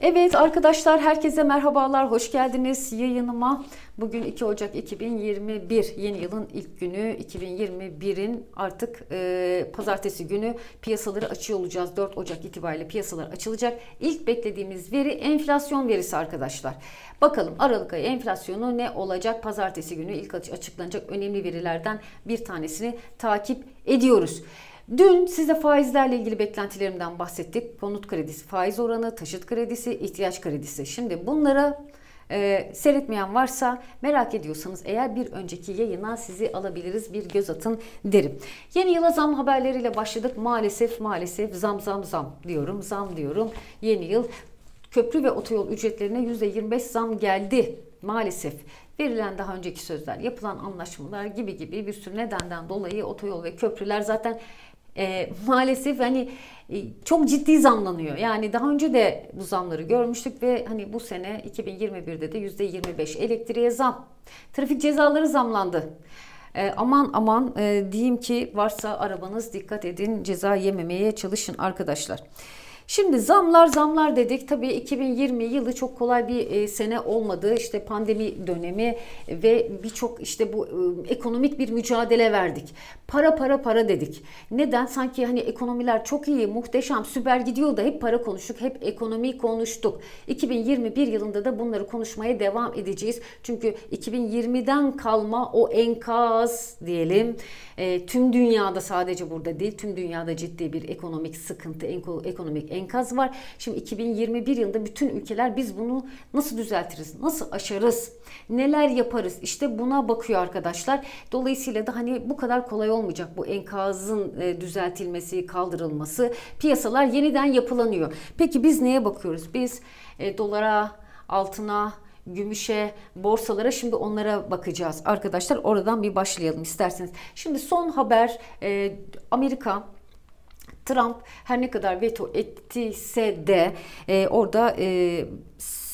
Evet arkadaşlar herkese merhabalar, hoş geldiniz yayınıma. Bugün 2 Ocak 2021, yeni yılın ilk günü 2021'in artık e, pazartesi günü piyasaları açıyor olacağız. 4 Ocak itibariyle piyasalar açılacak. İlk beklediğimiz veri enflasyon verisi arkadaşlar. Bakalım Aralık ayı enflasyonu ne olacak? Pazartesi günü ilk açıklanacak önemli verilerden bir tanesini takip ediyoruz. Dün size faizlerle ilgili beklentilerimden bahsettik. Konut kredisi, faiz oranı, taşıt kredisi, ihtiyaç kredisi. Şimdi bunlara e, seyretmeyen varsa merak ediyorsanız eğer bir önceki yayına sizi alabiliriz bir göz atın derim. Yeni yıla zam haberleriyle başladık. Maalesef maalesef zam zam zam diyorum zam diyorum. Yeni yıl köprü ve otoyol ücretlerine %25 zam geldi maalesef verilen daha önceki sözler, yapılan anlaşmalar gibi gibi bir sürü nedenden dolayı otoyol ve köprüler zaten e, maalesef hani e, çok ciddi zamlanıyor. Yani daha önce de bu zamları görmüştük ve hani bu sene 2021'de de %25 elektriğe zam. Trafik cezaları zamlandı. E, aman aman e, diyeyim ki varsa arabanız dikkat edin ceza yememeye çalışın arkadaşlar. Şimdi zamlar zamlar dedik. Tabii 2020 yılı çok kolay bir e, sene olmadı. İşte pandemi dönemi ve birçok işte bu e, ekonomik bir mücadele verdik. Para para para dedik. Neden? Sanki hani ekonomiler çok iyi, muhteşem, süper gidiyor da hep para konuştuk. Hep ekonomi konuştuk. 2021 yılında da bunları konuşmaya devam edeceğiz. Çünkü 2020'den kalma o enkaz diyelim e, tüm dünyada sadece burada değil tüm dünyada ciddi bir ekonomik sıkıntı, ekonomik enkaz var. Şimdi 2021 yılında bütün ülkeler biz bunu nasıl düzeltiriz, nasıl aşarız, neler yaparız işte buna bakıyor arkadaşlar. Dolayısıyla da hani bu kadar kolay olmayacak bu enkazın e, düzeltilmesi, kaldırılması. Piyasalar yeniden yapılanıyor. Peki biz neye bakıyoruz? Biz e, dolara, altına, gümüşe, borsalara şimdi onlara bakacağız. Arkadaşlar oradan bir başlayalım isterseniz. Şimdi son haber e, Amerika Trump her ne kadar veto ettiyse de e, orada e,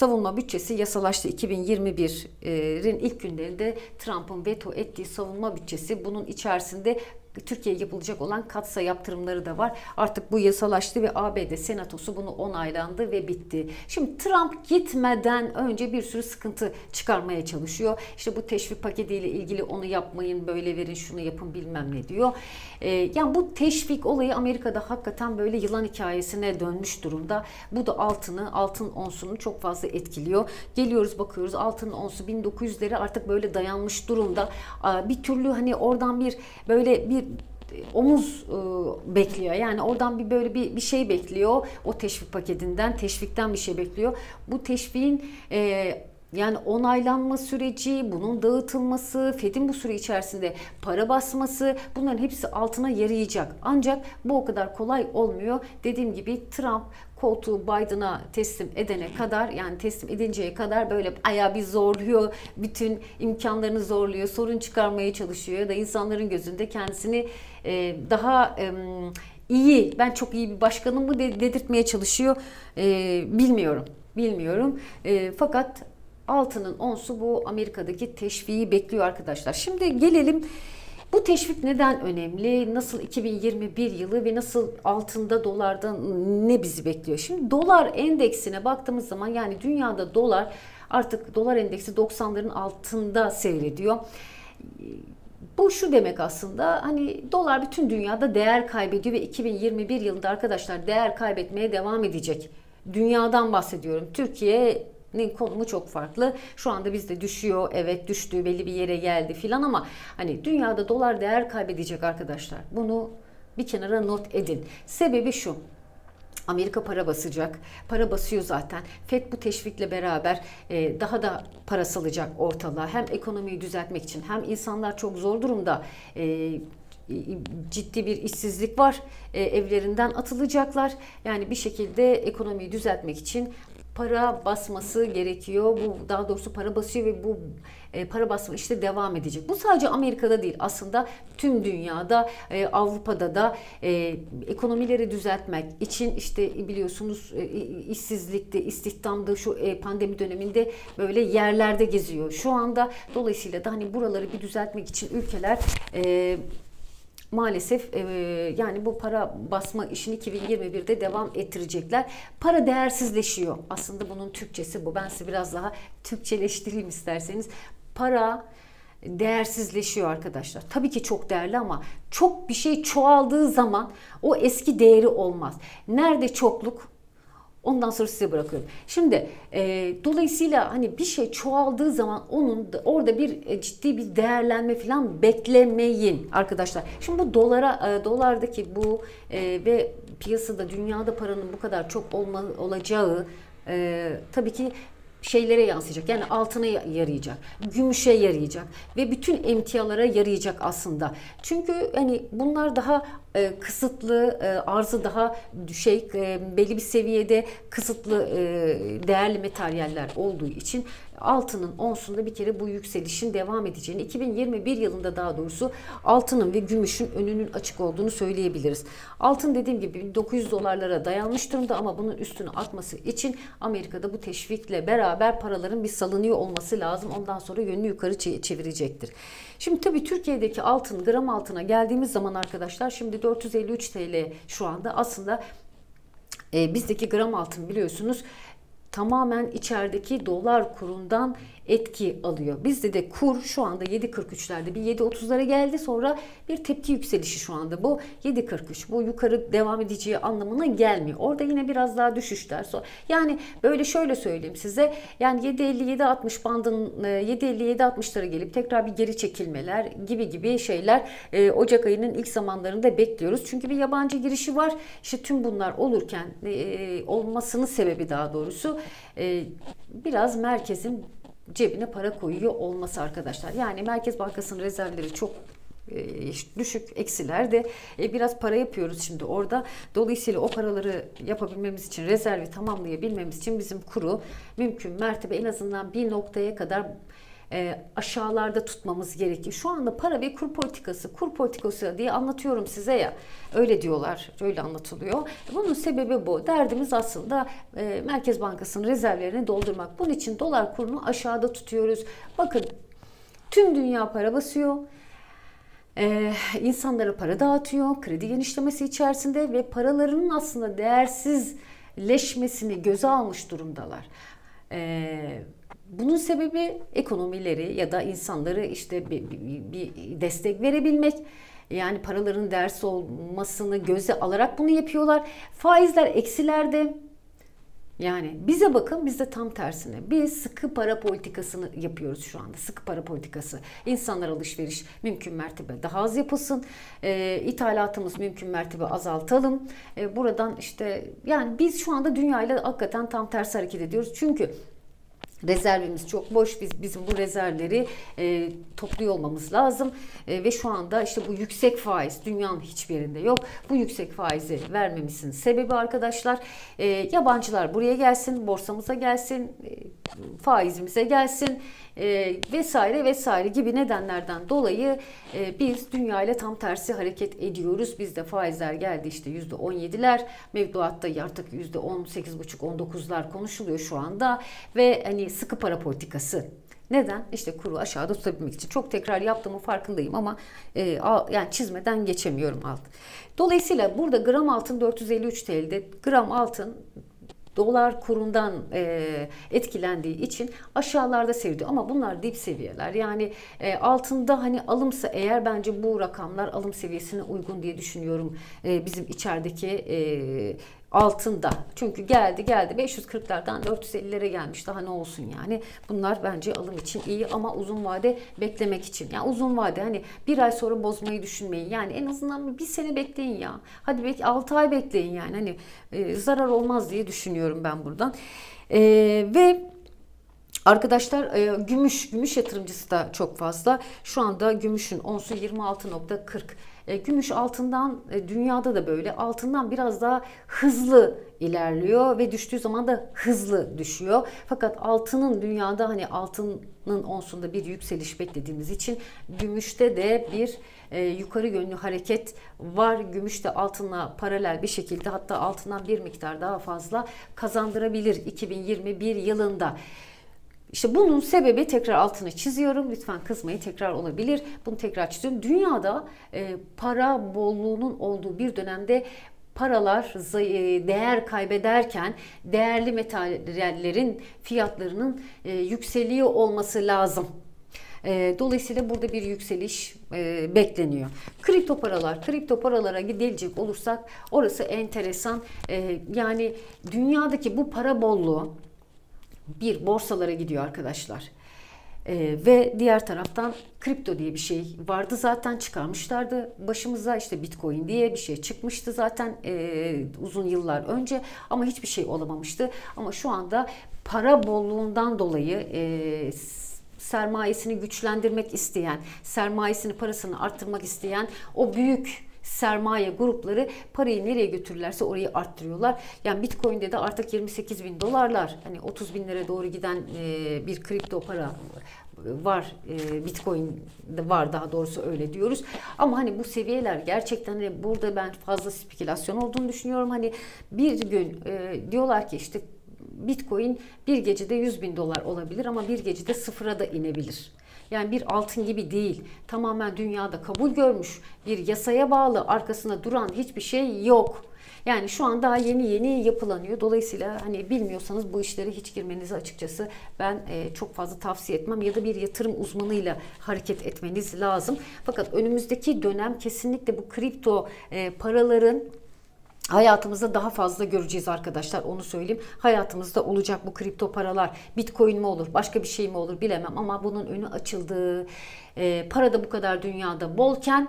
savunma bütçesi yasalaştı. 2021'in ilk günlerinde Trump'ın veto ettiği savunma bütçesi bunun içerisinde Türkiye'ye yapılacak olan katsa yaptırımları da var. Artık bu yasalaştı ve ABD senatosu bunu onaylandı ve bitti. Şimdi Trump gitmeden önce bir sürü sıkıntı çıkarmaya çalışıyor. İşte bu teşvik paketiyle ilgili onu yapmayın, böyle verin, şunu yapın bilmem ne diyor. Ee, yani bu teşvik olayı Amerika'da hakikaten böyle yılan hikayesine dönmüş durumda. Bu da altını, altın onsunu çok fazla etkiliyor. Geliyoruz bakıyoruz altın onsu 1900'lere artık böyle dayanmış durumda. Bir türlü hani oradan bir böyle bir omuz e, bekliyor. Yani oradan bir böyle bir, bir şey bekliyor. O teşvik paketinden, teşvikten bir şey bekliyor. Bu teşviğin e, yani onaylanma süreci, bunun dağıtılması, Fed'in bu süre içerisinde para basması bunların hepsi altına yarayacak. Ancak bu o kadar kolay olmuyor. Dediğim gibi Trump koltuğu Biden'a teslim edene kadar yani teslim edinceye kadar böyle ayağı bir zorluyor. Bütün imkanlarını zorluyor. Sorun çıkarmaya çalışıyor ya da insanların gözünde kendisini e, daha e, iyi ben çok iyi bir başkanım mı dedirtmeye çalışıyor. E, bilmiyorum. Bilmiyorum. E, fakat altının onsu bu Amerika'daki teşviği bekliyor arkadaşlar. Şimdi gelelim bu teşvik neden önemli? Nasıl 2021 yılı ve nasıl altında dolarda ne bizi bekliyor? Şimdi dolar endeksine baktığımız zaman yani dünyada dolar artık dolar endeksi 90'ların altında seyrediyor. Bu şu demek aslında hani dolar bütün dünyada değer kaybediyor ve 2021 yılında arkadaşlar değer kaybetmeye devam edecek. Dünyadan bahsediyorum. Türkiye konumu çok farklı. Şu anda bizde düşüyor. Evet düştü belli bir yere geldi filan ama hani dünyada dolar değer kaybedecek arkadaşlar. Bunu bir kenara not edin. Sebebi şu. Amerika para basacak. Para basıyor zaten. FED bu teşvikle beraber e, daha da para salacak ortalığa. Hem ekonomiyi düzeltmek için hem insanlar çok zor durumda. E, ciddi bir işsizlik var. E, evlerinden atılacaklar. Yani bir şekilde ekonomiyi düzeltmek için para basması gerekiyor. Bu daha doğrusu para basıyor ve bu e, para basma işte devam edecek. Bu sadece Amerika'da değil aslında tüm dünyada e, Avrupa'da da e, ekonomileri düzeltmek için işte biliyorsunuz e, işsizlikte, istihdamda şu e, pandemi döneminde böyle yerlerde geziyor. Şu anda dolayısıyla da hani buraları bir düzeltmek için ülkeler e, maalesef e, yani bu para basma işini 2021'de devam ettirecekler. Para değersizleşiyor. Aslında bunun Türkçesi bu. Ben size biraz daha Türkçeleştireyim isterseniz. Para değersizleşiyor arkadaşlar. Tabii ki çok değerli ama çok bir şey çoğaldığı zaman o eski değeri olmaz. Nerede çokluk? Ondan sonra size bırakıyorum. Şimdi e, dolayısıyla hani bir şey çoğaldığı zaman onun da, orada bir e, ciddi bir değerlenme falan beklemeyin arkadaşlar. Şimdi bu dolara e, dolardaki bu e, ve piyasada dünyada paranın bu kadar çok olma, olacağı e, tabii ki şeylere yansıyacak. Yani altına yarayacak, gümüşe yarayacak ve bütün emtialara yarayacak aslında. Çünkü hani bunlar daha e, kısıtlı, e, arzı daha şey e, belli bir seviyede kısıtlı e, değerli materyaller olduğu için altının onsunda bir kere bu yükselişin devam edeceğini 2021 yılında daha doğrusu altının ve gümüşün önünün açık olduğunu söyleyebiliriz. Altın dediğim gibi 900 dolarlara dayanmış durumda ama bunun üstüne atması için Amerika'da bu teşvikle beraber paraların bir salınıyor olması lazım. Ondan sonra yönünü yukarı çevirecektir. Şimdi tabii Türkiye'deki altın gram altına geldiğimiz zaman arkadaşlar şimdi 453 TL şu anda aslında e, bizdeki gram altın biliyorsunuz tamamen içerideki dolar kurundan etki alıyor. Bizde de kur şu anda 7.43'lerde bir 7.30'lara geldi sonra bir tepki yükselişi şu anda bu 7.43 bu yukarı devam edeceği anlamına gelmiyor. Orada yine biraz daha düşüşler. Yani böyle şöyle söyleyeyim size yani 7.50-7.60 bandın 7.50-7.60'lara gelip tekrar bir geri çekilmeler gibi gibi şeyler e, Ocak ayının ilk zamanlarında bekliyoruz. Çünkü bir yabancı girişi var. İşte tüm bunlar olurken e, olmasının sebebi daha doğrusu e, biraz merkezin cebine para koyuyor olması arkadaşlar. Yani Merkez Bankası'nın rezervleri çok e, düşük eksilerde e, biraz para yapıyoruz şimdi orada. Dolayısıyla o paraları yapabilmemiz için rezervi tamamlayabilmemiz için bizim kuru mümkün mertebe en azından bir noktaya kadar e, aşağılarda tutmamız gerekiyor. Şu anda para ve kur politikası, kur politikası diye anlatıyorum size ya. Öyle diyorlar, öyle anlatılıyor. Bunun sebebi bu. Derdimiz aslında e, Merkez Bankası'nın rezervlerini doldurmak. Bunun için dolar kurunu aşağıda tutuyoruz. Bakın tüm dünya para basıyor. Ee, insanlara para dağıtıyor, kredi genişlemesi içerisinde ve paralarının aslında değersizleşmesini göze almış durumdalar. Ee, bunun sebebi ekonomileri ya da insanları işte bir, bir, bir destek verebilmek. Yani paraların ders olmasını göze alarak bunu yapıyorlar. Faizler eksilerde. Yani bize bakın biz de tam tersine. Biz sıkı para politikasını yapıyoruz şu anda. Sıkı para politikası. İnsanlar alışveriş mümkün mertebe daha az yapılsın. E, ithalatımız mümkün mertebe azaltalım. E, buradan işte yani biz şu anda dünyayla hakikaten tam tersi hareket ediyoruz. Çünkü Rezervimiz çok boş. Biz bizim bu rezervleri e, topluyor olmamız lazım. E, ve şu anda işte bu yüksek faiz dünyanın hiçbir yerinde yok. Bu yüksek faizi vermemizin sebebi arkadaşlar e, yabancılar buraya gelsin, borsamıza gelsin, e, faizimize gelsin e, vesaire vesaire gibi nedenlerden dolayı e, biz dünya ile tam tersi hareket ediyoruz. Bizde faizler geldi işte yüzde 17'ler, mevduatta artık yüzde 18,5-19'lar konuşuluyor şu anda ve hani sıkı para politikası neden? İşte kuru aşağıda tutabilmek için. Çok tekrar yaptığımın farkındayım ama e, yani çizmeden geçemiyorum alt. Dolayısıyla burada gram altın 453 TL'de gram altın dolar kurundan e, etkilendiği için aşağılarda seyrediyor. Ama bunlar dip seviyeler. Yani e, altında hani alımsa eğer bence bu rakamlar alım seviyesine uygun diye düşünüyorum. E, bizim içerideki e, altında. Çünkü geldi geldi 540'lardan 450'lere gelmiş. Daha ne olsun yani. Bunlar bence alım için iyi ama uzun vade beklemek için. Yani uzun vade hani bir ay sonra bozmayı düşünmeyin. Yani en azından bir sene bekleyin ya. Hadi belki 6 ay bekleyin yani. Hani e, zarar olmaz diye düşünüyorum ben buradan. E, ve Arkadaşlar e, gümüş, gümüş yatırımcısı da çok fazla. Şu anda gümüşün onsu 26.40. E, gümüş altından e, dünyada da böyle altından biraz daha hızlı ilerliyor ve düştüğü zaman da hızlı düşüyor. Fakat altının dünyada hani altının onsunda bir yükseliş beklediğimiz için gümüşte de bir e, yukarı yönlü hareket var. Gümüş de altınla paralel bir şekilde hatta altından bir miktar daha fazla kazandırabilir 2021 yılında. İşte bunun sebebi tekrar altını çiziyorum. Lütfen kızmayı tekrar olabilir. Bunu tekrar çiziyorum. Dünyada e, para bolluğunun olduğu bir dönemde paralar e, değer kaybederken değerli metallerin fiyatlarının e, yükseliyor olması lazım. E, dolayısıyla burada bir yükseliş bekleniyor. Kripto paralar, kripto paralara gidilecek olursak orası enteresan. Yani dünyadaki bu para bolluğu bir borsalara gidiyor arkadaşlar. Ee, ve diğer taraftan kripto diye bir şey vardı zaten çıkarmışlardı. Başımıza işte bitcoin diye bir şey çıkmıştı zaten e, uzun yıllar önce ama hiçbir şey olamamıştı. Ama şu anda para bolluğundan dolayı e, sermayesini güçlendirmek isteyen, sermayesini parasını arttırmak isteyen o büyük sermaye grupları parayı nereye götürürlerse orayı arttırıyorlar. Yani Bitcoin'de de artık 28 bin dolarlar hani 30 binlere doğru giden e, bir kripto para var e, Bitcoin de var daha doğrusu öyle diyoruz. Ama hani bu seviyeler gerçekten hani burada ben fazla spekülasyon olduğunu düşünüyorum. Hani bir gün e, diyorlar ki işte Bitcoin bir gecede 100 bin dolar olabilir ama bir gecede sıfıra da inebilir. Yani bir altın gibi değil. Tamamen dünyada kabul görmüş bir yasaya bağlı arkasında duran hiçbir şey yok. Yani şu an daha yeni yeni yapılanıyor. Dolayısıyla hani bilmiyorsanız bu işlere hiç girmenizi açıkçası ben e, çok fazla tavsiye etmem ya da bir yatırım uzmanıyla hareket etmeniz lazım. Fakat önümüzdeki dönem kesinlikle bu kripto e, paraların hayatımızda daha fazla göreceğiz arkadaşlar onu söyleyeyim. Hayatımızda olacak bu kripto paralar. Bitcoin mi olur başka bir şey mi olur bilemem ama bunun önü açıldı. E, para da bu kadar dünyada bolken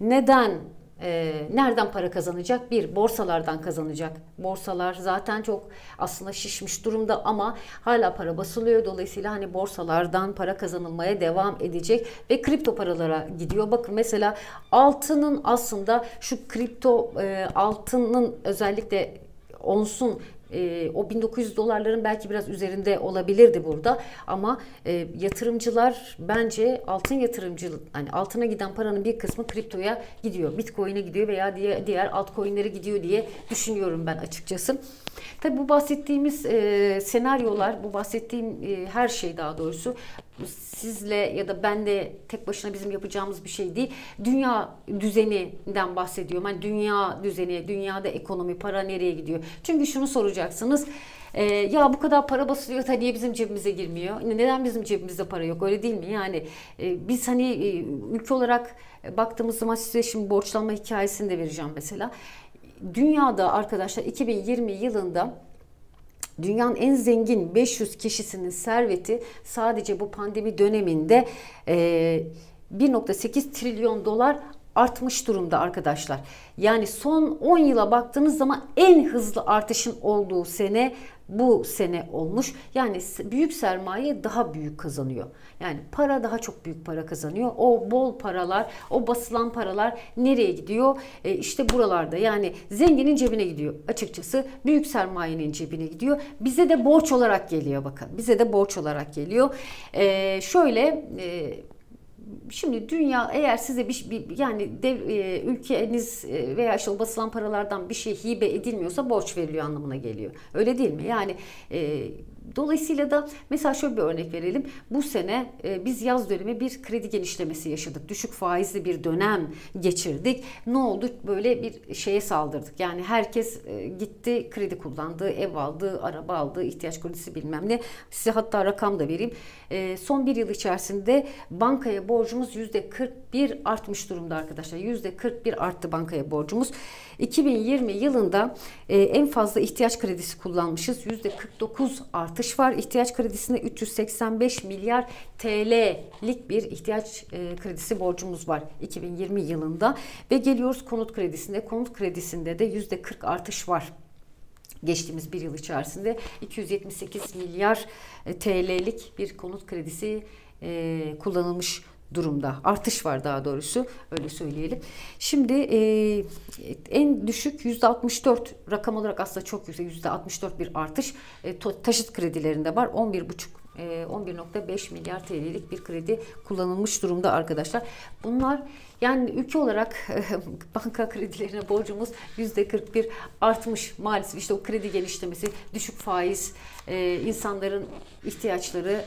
neden e, nereden para kazanacak? Bir, borsalardan kazanacak. Borsalar zaten çok aslında şişmiş durumda ama hala para basılıyor. Dolayısıyla hani borsalardan para kazanılmaya devam edecek ve kripto paralara gidiyor. Bakın mesela altının aslında şu kripto e, altının özellikle onsun e, o 1900 dolarların belki biraz üzerinde olabilirdi burada ama e, yatırımcılar bence altın yatırımcı hani altına giden paranın bir kısmı kriptoya gidiyor. Bitcoin'e gidiyor veya diğer, diğer altcoin'lere gidiyor diye düşünüyorum ben açıkçası. Tabi bu bahsettiğimiz e, senaryolar, bu bahsettiğim e, her şey daha doğrusu sizle ya da ben de tek başına bizim yapacağımız bir şey değil. Dünya düzeninden bahsediyorum. Yani dünya düzeni, dünyada ekonomi, para nereye gidiyor? Çünkü şunu soracaksınız. E, ya bu kadar para basılıyor da niye bizim cebimize girmiyor? Neden bizim cebimizde para yok? Öyle değil mi? Yani e, biz hani e, ülke olarak baktığımız zaman size şimdi borçlanma hikayesini de vereceğim mesela. Dünyada arkadaşlar 2020 yılında Dünyanın en zengin 500 kişisinin serveti sadece bu pandemi döneminde 1.8 trilyon dolar artmış durumda arkadaşlar. Yani son 10 yıla baktığınız zaman en hızlı artışın olduğu sene bu sene olmuş. Yani büyük sermaye daha büyük kazanıyor. Yani para daha çok büyük para kazanıyor. O bol paralar, o basılan paralar nereye gidiyor? E işte buralarda. Yani zenginin cebine gidiyor açıkçası. Büyük sermayenin cebine gidiyor. Bize de borç olarak geliyor bakın. Bize de borç olarak geliyor. E, şöyle e, Şimdi dünya eğer size bir, bir yani dev, e, ülkeniz e, veya işte o basılan paralardan bir şey hibe edilmiyorsa borç veriliyor anlamına geliyor. Öyle değil mi? Yani e, Dolayısıyla da mesela şöyle bir örnek verelim. Bu sene e, biz yaz dönemi bir kredi genişlemesi yaşadık. Düşük faizli bir dönem geçirdik. Ne oldu? Böyle bir şeye saldırdık. Yani herkes e, gitti kredi kullandı, ev aldı, araba aldı, ihtiyaç kredisi bilmem ne. Size hatta rakam da vereyim. E, son bir yıl içerisinde bankaya borcumuz yüzde 41 artmış durumda arkadaşlar. Yüzde 41 arttı bankaya borcumuz. 2020 yılında e, en fazla ihtiyaç kredisi kullanmışız. Yüzde 49 artış var. İhtiyaç kredisinde 385 milyar TL'lik bir ihtiyaç e, kredisi borcumuz var 2020 yılında. Ve geliyoruz konut kredisinde. Konut kredisinde de yüzde 40 artış var geçtiğimiz bir yıl içerisinde 278 milyar e, TL'lik bir konut kredisi e, kullanılmış durumda. Artış var daha doğrusu öyle söyleyelim. Şimdi e, en düşük %64 rakam olarak aslında çok yüksek %64 bir artış e, taşıt kredilerinde var. 11,5 11.5 milyar TL'lik bir kredi kullanılmış durumda arkadaşlar. Bunlar yani ülke olarak banka kredilerine borcumuz %41 artmış maalesef. İşte o kredi genişlemesi, düşük faiz, insanların ihtiyaçları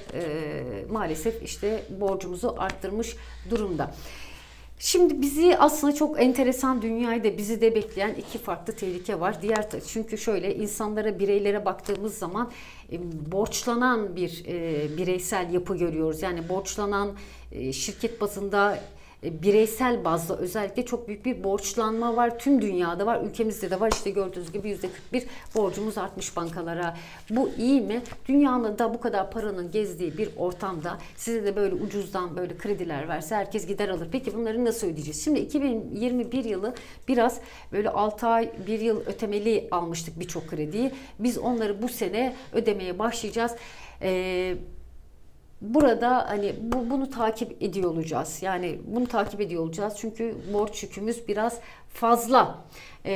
maalesef işte borcumuzu arttırmış durumda. Şimdi bizi aslında çok enteresan dünyayı da bizi de bekleyen iki farklı tehlike var. Diğer çünkü şöyle insanlara, bireylere baktığımız zaman e, borçlanan bir e, bireysel yapı görüyoruz. Yani borçlanan e, şirket bazında e, bireysel bazda özellikle çok büyük bir borçlanma var. Tüm dünyada var, ülkemizde de var. İşte gördüğünüz gibi %41 borcumuz artmış bankalara. Bu iyi mi? Dünyanın da bu kadar paranın gezdiği bir ortamda size de böyle ucuzdan böyle krediler verse herkes gider alır. Peki bunları nasıl ödeyeceğiz? Şimdi 2021 yılı biraz böyle 6 ay, 1 yıl ötemeli almıştık birçok krediyi. Biz onları bu sene ödemeye başlayacağız. Ee, Burada hani bu, bunu takip ediyor olacağız. Yani bunu takip ediyor olacağız. Çünkü borç yükümüz biraz fazla. E,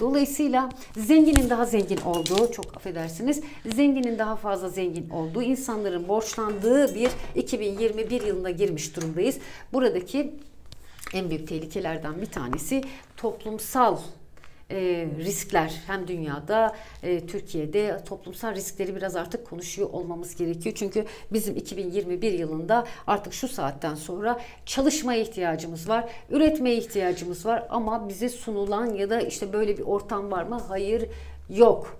dolayısıyla zenginin daha zengin olduğu, çok affedersiniz, zenginin daha fazla zengin olduğu, insanların borçlandığı bir 2021 yılına girmiş durumdayız. Buradaki en büyük tehlikelerden bir tanesi toplumsal e, riskler hem dünyada e, Türkiye'de toplumsal riskleri biraz artık konuşuyor olmamız gerekiyor. Çünkü bizim 2021 yılında artık şu saatten sonra çalışmaya ihtiyacımız var, üretmeye ihtiyacımız var ama bize sunulan ya da işte böyle bir ortam var mı? Hayır, yok.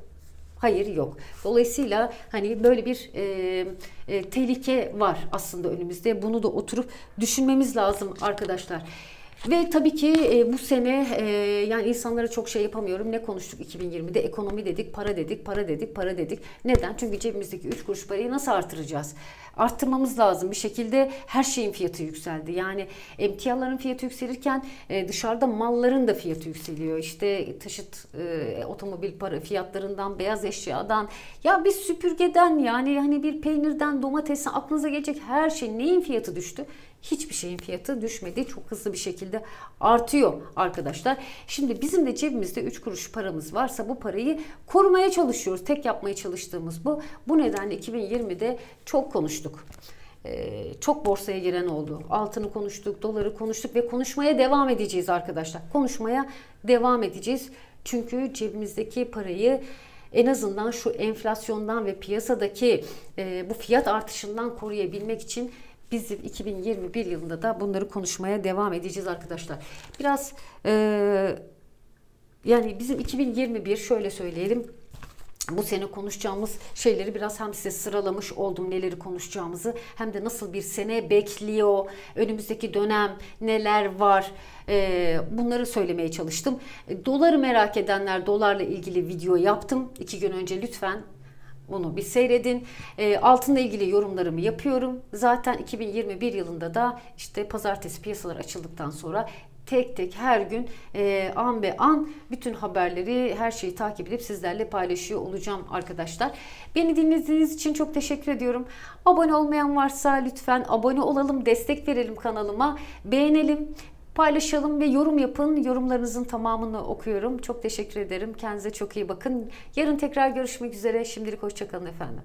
Hayır yok. Dolayısıyla hani böyle bir e, e, tehlike var aslında önümüzde. Bunu da oturup düşünmemiz lazım arkadaşlar. Ve tabii ki e, bu sene e, yani insanlara çok şey yapamıyorum. Ne konuştuk 2020'de? Ekonomi dedik, para dedik, para dedik, para dedik. Neden? Çünkü cebimizdeki 3 kuruş parayı nasıl artıracağız? Arttırmamız lazım. Bir şekilde her şeyin fiyatı yükseldi. Yani emtiaların fiyatı yükselirken e, dışarıda malların da fiyatı yükseliyor. İşte taşıt e, otomobil para fiyatlarından, beyaz eşyadan ya bir süpürgeden yani hani bir peynirden, domatesten aklınıza gelecek her şey neyin fiyatı düştü? Hiçbir şeyin fiyatı düşmedi. Çok hızlı bir şekilde artıyor arkadaşlar. Şimdi bizim de cebimizde 3 kuruş paramız varsa bu parayı korumaya çalışıyoruz. Tek yapmaya çalıştığımız bu. Bu nedenle 2020'de çok konuştuk ee, çok borsaya giren oldu. Altını konuştuk, doları konuştuk ve konuşmaya devam edeceğiz arkadaşlar. Konuşmaya devam edeceğiz. Çünkü cebimizdeki parayı en azından şu enflasyondan ve piyasadaki e, bu fiyat artışından koruyabilmek için bizim 2021 yılında da bunları konuşmaya devam edeceğiz arkadaşlar. Biraz e, yani bizim 2021 şöyle söyleyelim bu sene konuşacağımız şeyleri biraz hem size sıralamış oldum neleri konuşacağımızı hem de nasıl bir sene bekliyor, önümüzdeki dönem neler var e, bunları söylemeye çalıştım. Doları merak edenler dolarla ilgili video yaptım. iki gün önce lütfen bunu bir seyredin. E, altınla ilgili yorumlarımı yapıyorum. Zaten 2021 yılında da işte pazartesi piyasalar açıldıktan sonra tek tek her gün e, an be an bütün haberleri her şeyi takip edip sizlerle paylaşıyor olacağım arkadaşlar. Beni dinlediğiniz için çok teşekkür ediyorum. Abone olmayan varsa lütfen abone olalım, destek verelim kanalıma, beğenelim paylaşalım ve yorum yapın. Yorumlarınızın tamamını okuyorum. Çok teşekkür ederim. Kendinize çok iyi bakın. Yarın tekrar görüşmek üzere. Şimdilik hoşçakalın efendim.